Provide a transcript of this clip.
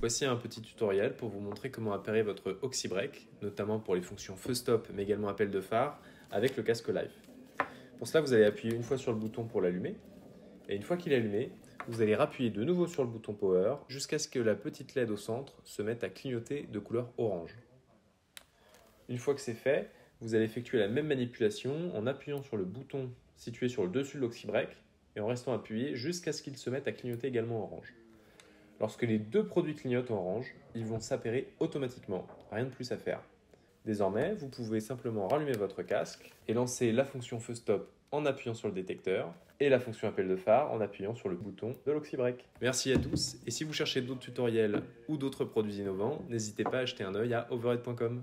Voici un petit tutoriel pour vous montrer comment appairer votre Oxybreak, notamment pour les fonctions feu stop mais également appel de phare, avec le casque live. Pour cela, vous allez appuyer une fois sur le bouton pour l'allumer, et une fois qu'il est allumé, vous allez rappuyer de nouveau sur le bouton power jusqu'à ce que la petite LED au centre se mette à clignoter de couleur orange. Une fois que c'est fait, vous allez effectuer la même manipulation en appuyant sur le bouton situé sur le dessus de l'oxybreak et en restant appuyé jusqu'à ce qu'il se mette à clignoter également orange. Lorsque les deux produits clignotent orange, ils vont s'appairer automatiquement, rien de plus à faire. Désormais, vous pouvez simplement rallumer votre casque et lancer la fonction feu stop en appuyant sur le détecteur et la fonction appel de phare en appuyant sur le bouton de l'oxybreak. Merci à tous et si vous cherchez d'autres tutoriels ou d'autres produits innovants, n'hésitez pas à jeter un œil à overhead.com.